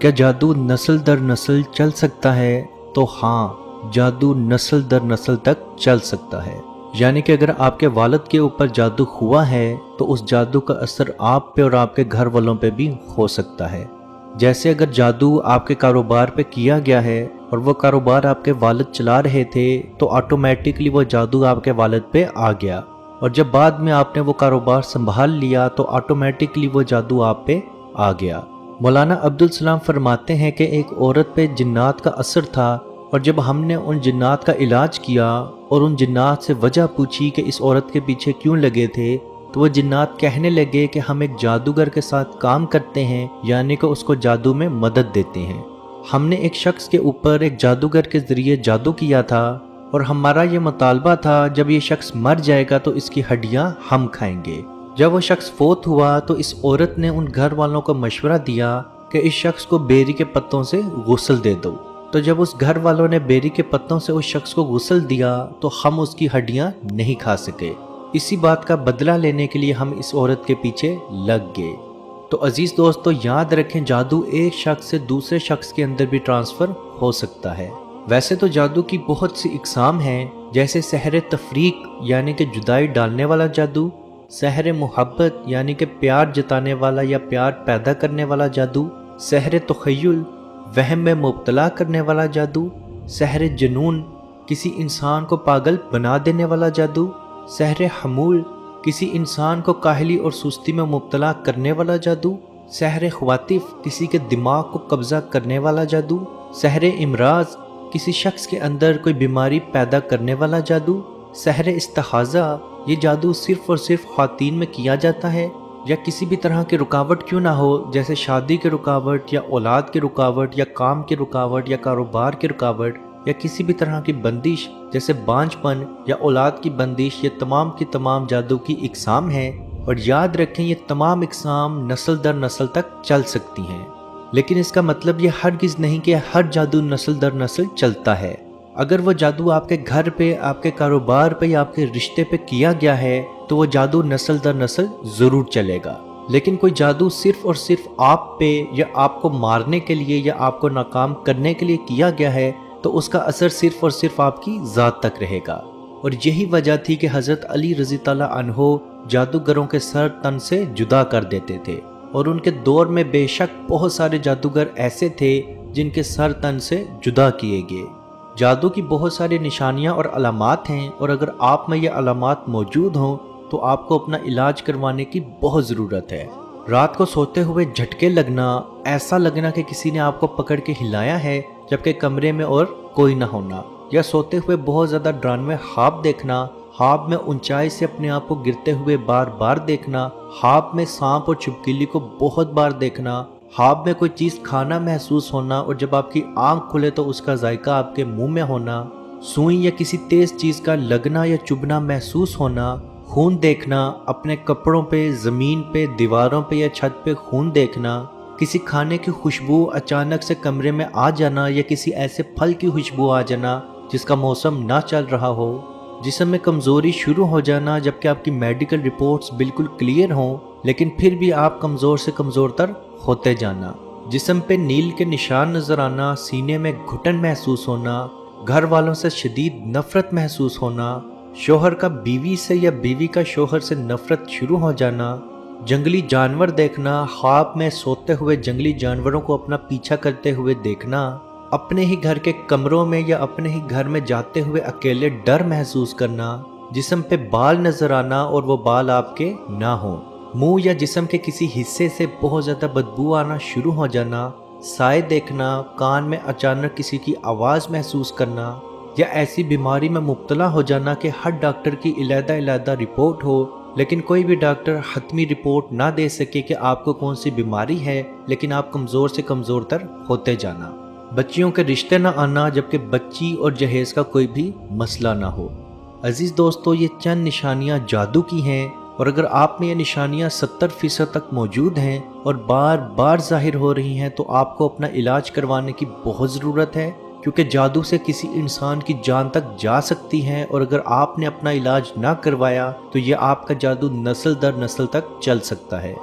क्या जादू नस्ल दर नस्ल चल सकता है? तो हाँ जादू नस्ल दर नस्ल तक चल सकता है। यानी कि अगर आपके वालद के ऊपर जादू हुआ है तो उस जादू का असर आप पे और आपके घर वालों पे भी हो सकता है। जैसे अगर जादू आपके कारोबार पे किया गया है और वो कारोबार आपके वालद चला रहे थे तो ऑटोमेटिकली वो जादू आपके वालद पे आ गया। और जब बाद में आपने वो कारोबार संभाल लिया तो ऑटोमेटिकली वो जादू आप पे आ गया। मौलाना अब्दुल सलाम फरमाते हैं कि एक औरत पे जिन्नात का असर था और जब हमने उन जिन्नात का इलाज किया और उन जिन्नात से वजह पूछी कि इस औरत के पीछे क्यों लगे थे तो वो जिन्नात कहने लगे कि हम एक जादूगर के साथ काम करते हैं, यानी कि उसको जादू में मदद देते हैं। हमने एक शख्स के ऊपर एक जादूगर के ज़रिए जादू किया था और हमारा ये मुतालबा था, जब ये शख्स मर जाएगा तो इसकी हड्डियाँ हम खाएँगे। जब वो शख्स फोत हुआ तो इस औरत ने उन घर वालों को मशवरा दिया कि इस शख्स को बेरी के पत्तों से गुसल दे दो। तो जब उस घर वालों ने बेरी के पत्तों से उस शख्स को गुसल दिया तो हम उसकी हड्डियाँ नहीं खा सके। इसी बात का बदला लेने के लिए हम इस औरत के पीछे लग गए। तो अज़ीज़ दोस्तों याद रखें, जादू एक शख्स से दूसरे शख्स के अंदर भी ट्रांसफ़र हो सकता है। वैसे तो जादू की बहुत सी इकसाम हैं, जैसे सहर तफरीक, यानी कि जुदाई डालने वाला जादू सहर मोहब्बत, यानी कि प्यार जताने वाला या प्यार पैदा करने वाला जादू, सहर तखयल वहम में मुबतला करने वाला जादू, सहर जुनून, किसी इंसान को पागल बना देने वाला जादू, सहर हमूल, किसी इंसान को काहली और सुस्ती में मुबतला करने वाला जादू, सहर खवातिफ, किसी के दिमाग को कब्जा करने वाला जादू, सहर इमराज, किसी शख्स के अंदर कोई बीमारी पैदा करने वाला जादू, सहर इस्तहाजा ये जादू सिर्फ़ और सिर्फ़ खातन में किया जाता है, या किसी भी तरह की रुकावट क्यों ना हो, जैसे शादी की रुकावट, या औलाद की रुकावट, या काम की रुकावट, या कारोबार की रुकावट, या किसी भी तरह की बंदिश, जैसे बांझपन, या औलाद की बंदिश, ये तमाम की तमाम जादू की इकसाम है, और याद रखें ये तमाम इकसाम नस्ल दर नस्ल तक चल सकती हैं। लेकिन इसका मतलब ये हर गिज नहीं कि हर जादू नस्ल दर नस्ल चलता है। अगर वो जादू आपके घर पे, आपके कारोबार पे या आपके रिश्ते पे किया गया है तो वो जादू नस्ल दर नस्ल ज़रूर चलेगा। लेकिन कोई जादू सिर्फ़ और सिर्फ़ आप पे या आपको मारने के लिए या आपको नाकाम करने के लिए किया गया है तो उसका असर सिर्फ़ और सिर्फ़ आपकी ज़ात तक रहेगा। और यही वजह थी कि हज़रत अली रज़ी तहो जादूगरों के सर तन से जुदा कर देते थे। और उनके दौर में बेशक बहुत सारे जादूगर ऐसे थे जिनके सर तन से जुदा किए गए। जादू की बहुत सारी निशानियाँ और अलामत हैं, और अगर आप में ये अलामत मौजूद हों तो आपको अपना इलाज करवाने की बहुत ज़रूरत है। रात को सोते हुए झटके लगना, ऐसा लगना कि किसी ने आपको पकड़ के हिलाया है, जबकि कमरे में और कोई ना होना। या सोते हुए बहुत ज़्यादा ड्रानवे हाब देखना हाब में ऊंचाई से अपने आप को गिरते हुए बार बार देखना हाब में सांप और छिपकली को बहुत बार देखना हाब में कोई चीज़ खाना महसूस होना और जब आपकी आँख खुले तो उसका जायका आपके मुँह में होना, सुई या किसी तेज चीज़ का लगना या चुभना महसूस होना, खून देखना, अपने कपड़ों पे, ज़मीन पे, दीवारों पे या छत पे खून देखना, किसी खाने की खुशबू अचानक से कमरे में आ जाना या किसी ऐसे फल की खुशबू आ जाना जिसका मौसम ना चल रहा हो जिसम में कमज़ोरी शुरू हो जाना जबकि आपकी मेडिकल रिपोर्ट्स बिल्कुल क्लियर हों, लेकिन फिर भी आप कमज़ोर से कमज़ोर तर होते जाना। जिसम पे नील के निशान नज़र आना, सीने में घुटन महसूस होना, घर वालों से शदीद नफ़रत महसूस होना, शोहर का बीवी से या बीवी का शोहर से नफ़रत शुरू हो जाना, जंगली जानवर देखना, ख्वाब में सोते हुए जंगली जानवरों को अपना पीछा करते हुए देखना, अपने ही घर के कमरों में या अपने ही घर में जाते हुए अकेले डर महसूस करना, जिसम पे बाल नज़र आना और वो बाल आपके ना हो। मुँह या जिसम के किसी हिस्से से बहुत ज़्यादा बदबू आना शुरू हो जाना, साय देखना, कान में अचानक किसी की आवाज़ महसूस करना, या ऐसी बीमारी में मुबतला हो जाना कि हर डॉक्टर की इलादा इलादा रिपोर्ट हो, लेकिन कोई भी डॉक्टर हतमी रिपोर्ट ना दे सके कि आपको कौन सी बीमारी है, लेकिन आप कमज़ोर से कमज़ोर तर होते जाना। बच्चियों के रिश्ते ना आना, जबकि बच्ची और जहेज़ का कोई भी मसला ना हो। अज़ीज़ दोस्तों, ये चंद निशानियाँ जादू की हैं और अगर आप में ये निशानियाँ सत्तर फ़ीसद तक मौजूद हैं और बार बार ज़ाहिर हो रही हैं तो आपको अपना इलाज करवाने की बहुत ज़रूरत है, क्योंकि जादू से किसी इंसान की जान तक जा सकती है और अगर आपने अपना इलाज ना करवाया तो ये आपका जादू नस्ल दर नस्ल तक चल सकता है।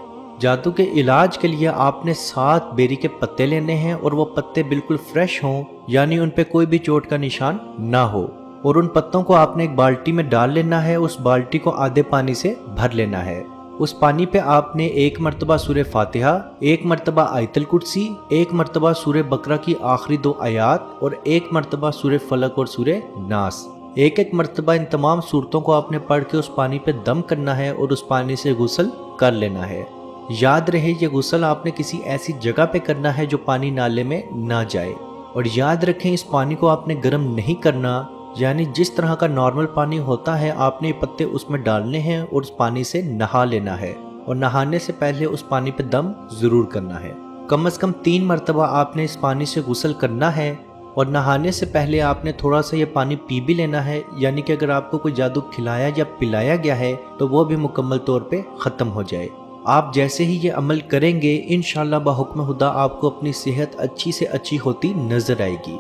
जादू के इलाज के लिए आपने सात बेरी के पत्ते लेने हैं और वो पत्ते बिल्कुल फ्रेश हों, यानी उन पर कोई भी चोट का निशान ना हो। और उन पत्तों को आपने एक बाल्टी में डाल लेना है, उस बाल्टी को आधे पानी से भर लेना है। उस पानी पे आपने एक मरतबा सूर्य फातिहा, एक मरतबा आयतल कुर्सी एक मरतबा सूर्य बकरा की आखिरी दो आयात और एक मरतबा सूर्य फलक और सूर्य नास। एक एक मरतबा इन तमाम सूरतों को आपने पढ़ के उस पानी पे दम करना है और उस पानी से गुसल कर लेना है। याद रहे, ये गुसल आपने किसी ऐसी जगह पे करना है जो पानी नाले में ना जाए। और याद रखें, इस पानी को आपने गर्म नहीं करना यानी जिस तरह का नॉर्मल पानी होता है, आपने पत्ते उसमें डालने हैं और उस पानी से नहा लेना है। और नहाने से पहले उस पानी पे दम ज़रूर करना है। कम अज़ कम तीन मरतबा आपने इस पानी से गुसल करना है और नहाने से पहले आपने थोड़ा सा ये पानी पी भी लेना है। यानी कि अगर आपको कोई जादू खिलाया या पिलाया गया है तो वो भी मुकम्मल तौर पे ख़त्म हो जाए। आप जैसे ही ये अमल करेंगे इन बहुक्म खुदा आपको अपनी सेहत अच्छी से अच्छी होती नज़र आएगी।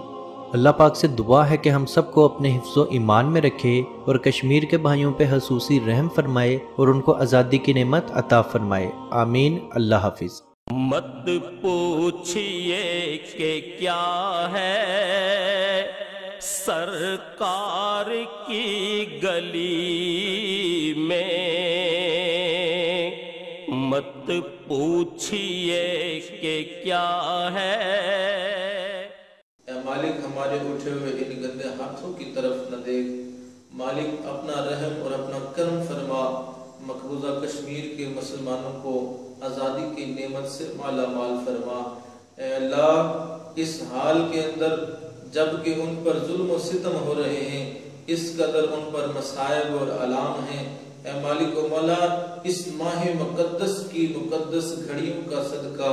अल्लाह पाक से दुआ है कि हम सबको अपने हिफ्ज़ ईमान में रखे और कश्मीर के भाइयों पे खसूसी रहम फरमाए और उनको आज़ादी की नेमत अता फरमाए। आमीन। अल्लाह हाफिज़। मत पूछिए के क्या है? सरकार की गली में। मत पूछिए के क्या है? मालिक हमारे उठे हुए इन गंदे हाथों की तरफ़ न देख। मालिक अपना रहम और अपना कर्म फरमा, मकबूजा कश्मीर के मुसलमानों को आज़ादी की नेमत से माला माल फरमा अल्लाह, इस हाल के अंदर, जबकि उन पर जुल्म सितम हो रहे हैं, इस कदर उन पर मसायब और अलाम हैं। मालिक मौला, इस माह मुकद्दस की मुकद्दस घड़ियों का सदका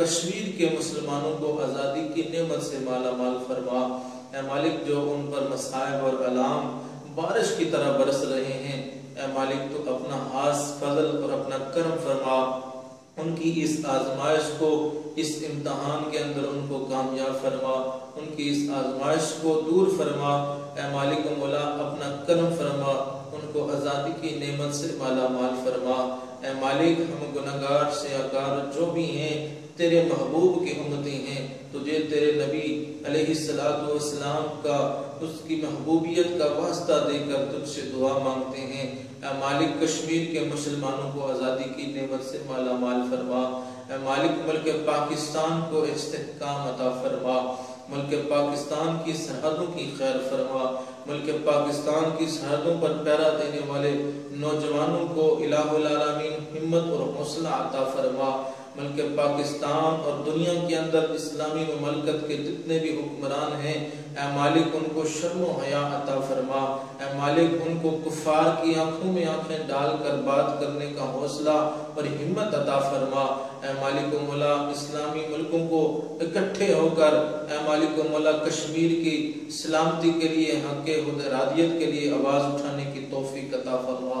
कश्मीर के मुसलमानों को आज़ादी की नेमत से माला माल फरमा। ए मालिक, जो उन पर मसायब और अलाम बारिश की तरह बरस रहे हैं, ए मालिक तो अपना हास, फजल और अपना कर्म फरमा। उनकी इस आजमाइश को, इस इम्तहान के अंदर उनको कामयाब फरमा। उनकी इस आजमाइश को दूर फरमा। ए मालिक, मौला, अपना कर्म फरमा। उनको आज़ादी की नेमत से माला माल फरमा। ए मालिक, हम गुनागार से आकार जो भी हैं, तेरे महबूब की उम्मती हैं, तुझे तेरे नबी अलैहिस्सलाम का, उसकी महबूबियत का वास्ता देकर तुझसे दुआ मांगते हैं। मालिक, कश्मीर के मुसलमानों को आज़ादी की नेमत से माला माल फरमा मालिक, मुल्क पाकिस्तान को इस्तेकाम अता फरमा। मुल्क पाकिस्तान की सरहदों की खैर फरमा, मुल्क पाकिस्तान की सरहदों पर पैरा देने वाले नौजवानों को इलामीन हिम्मत और हौसला अता फरमा। मुल्क पाकिस्तान और दुनिया के अंदर इस्लामी ममलकत के जितने भी हुक्मरान हैं, ए मालिक उनको शर्म हया अता फरमा। ए मालिक उनको कुफार की आँखों में आँखें डालकर बात करने का हौसला और हिम्मत अता फरमा। ए मालिक मोला इस्लामी मुल्कों को इकट्ठे होकर, ए मालिक मोला कश्मीर की सलामती के लिए हक रादियत के लिए आवाज़ उठाने की तोफ़ी अता फरमा।